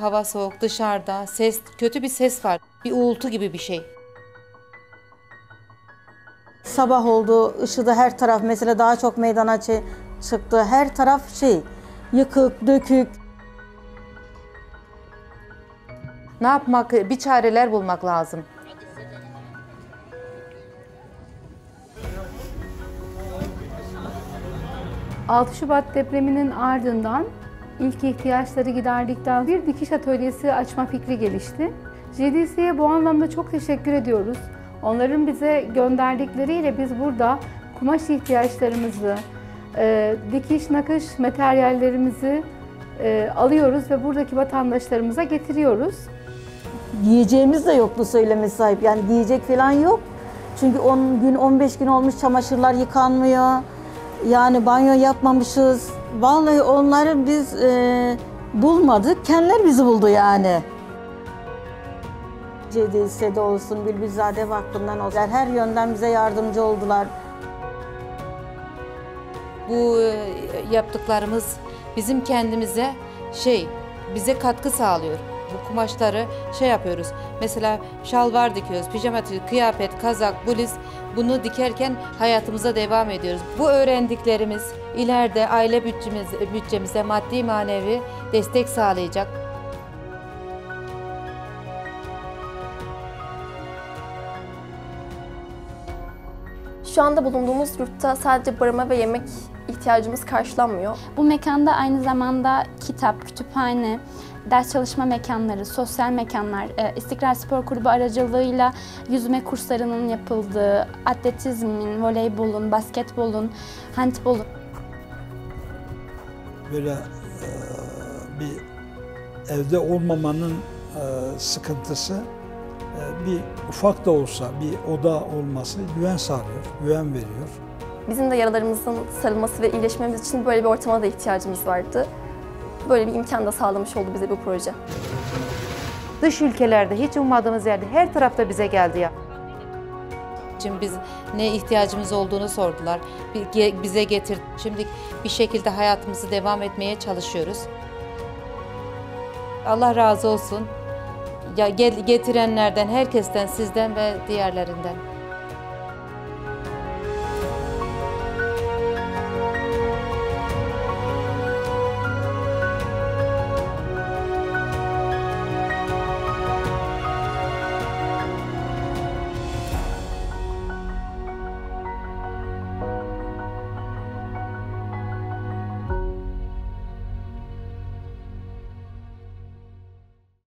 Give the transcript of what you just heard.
Hava soğuk, dışarıda ses, kötü bir ses var. Bir uğultu gibi bir şey. Sabah oldu, ışıdı her taraf mesela daha çok meydana çı- çıktı. Her taraf şey, yıkık, dökük. Ne yapmak, bir çareler bulmak lazım. Hı. 6 Şubat depreminin ardından ilk ihtiyaçları giderdikten bir dikiş atölyesi açma fikri gelişti. JDC'ye bu anlamda çok teşekkür ediyoruz. Onların bize gönderdikleriyle biz burada kumaş ihtiyaçlarımızı, e, dikiş nakış materyallerimizi e, alıyoruz ve buradaki vatandaşlarımıza getiriyoruz. Yiyeceğimiz de yoktu söylemesi sahip. Yani yiyecek falan yok. Çünkü 10 gün 15 gün olmuş çamaşırlar yıkanmıyor. Yani banyo yapmamışız. Vallahi onları biz e, bulmadık. Kendileri bizi buldu yani. CDS'de olsun, Bülbülzade Vakfı'ndan olsun. Her yönden bize yardımcı oldular. Bu e, yaptıklarımız bizim kendimize şey, bize katkı sağlıyor. Kumaşları şey yapıyoruz. Mesela şalvar dikiyoruz, pijama kıyafet, kazak, bluz. Bunu dikerken hayatımıza devam ediyoruz. Bu öğrendiklerimiz ileride aile bütçemiz, bütçemize maddi manevi destek sağlayacak. Şu anda bulunduğumuz yurtta sadece barınma ve yemek ihtiyacımız karşılanmıyor. Bu mekanda aynı zamanda kitap, kütüphane, ders çalışma mekanları, sosyal mekanlar, e, İstiklal Spor Kulübü aracılığıyla yüzme kurslarının yapıldığı, atletizmin, voleybolun, basketbolun, handbolun böyle e, bir evde olmamanın e, sıkıntısı e, bir ufak da olsa bir oda olması güven sağlıyor, güven veriyor. Bizim de yaralarımızın sarılması ve iyileşmemiz için böyle bir ortama da ihtiyacımız vardı. Böyle bir imkan da sağlamış oldu bize bu proje. Dış ülkelerde hiç ummadığımız yerde her tarafta bize geldi ya. Şimdi biz ne ihtiyacımız olduğunu sordular. Bize getir. Şimdi bir şekilde hayatımızı devam etmeye çalışıyoruz. Allah razı olsun. Ya gel- getirenlerden, herkesten, sizden ve diğerlerinden.